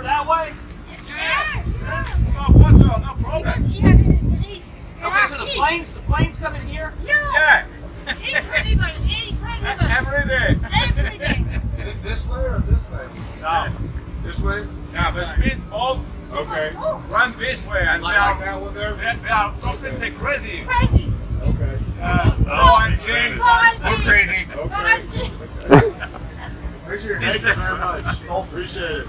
over that way? Oh, what the? No problem. Okay, so the planes, the planes come in here? Yeah, Every day. Every day. This way or this way? No, This way? yeah, the speeds both Okay. run this way and they Like, are, like that one there? they, they are completely crazy. Okay. Uh, oh, and jeans. Crazy. Okay. Thank you very much. It's all appreciated.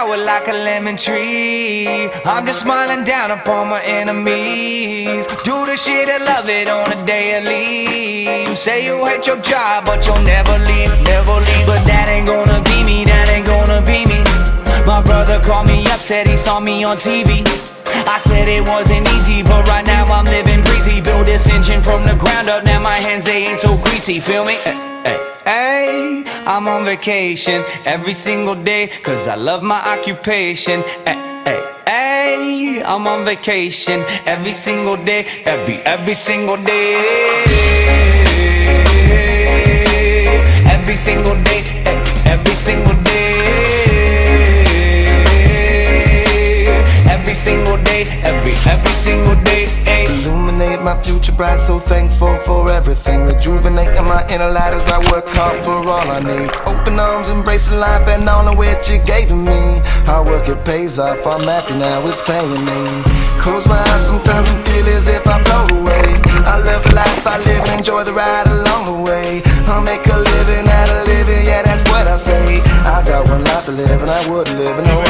Sour like a lemon tree. I'm just smiling down upon my enemies. Do the shit and love it on a daily. You say you hate your job, but you'll never leave, never leave. But that ain't gonna be me, that ain't gonna be me. My brother called me up, said he saw me on TV. I said it wasn't easy, but right now I'm living breezy. Build this engine from the ground up, now my hands they ain't so greasy. Feel me? Eh, eh. Hey, hey, hey, I'm on vacation every single day, cause I love my occupation. Hey, hey, hey, I'm on vacation every single day, every, every single day. Every single day, every single day. Every single day, every, every single day. ay. Illuminate my future bright, so thankful for everything. Rejuvenating my inner light as I work hard for all I need. Open arms, embracing life and all of which you gave me. Hard work, it pays off. I'm happy now, it's paying me. Close my eyes sometimes and feel as if I blow away. I love the life I live and enjoy the ride along the way. I'll make a living out of living, yeah, that's what I say. I got one life to live and I wouldn't live it no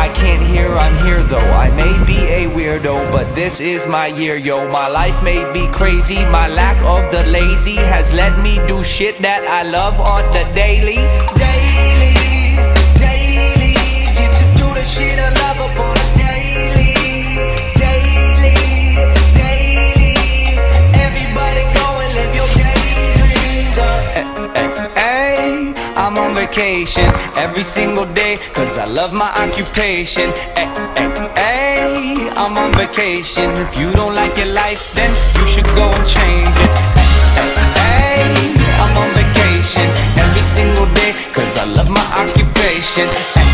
I can't hear, I'm here though. I may be a weirdo, but this is my year, yo. My life may be crazy. My lack of the lazy has let me do shit that I love on the daily. Daily. I'm on vacation every single day cause I love my occupation. Hey, hey, hey, I'm on vacation. If you don't like your life, then you should go and change it. Hey, hey, hey, I'm on vacation every single day cause I love my occupation.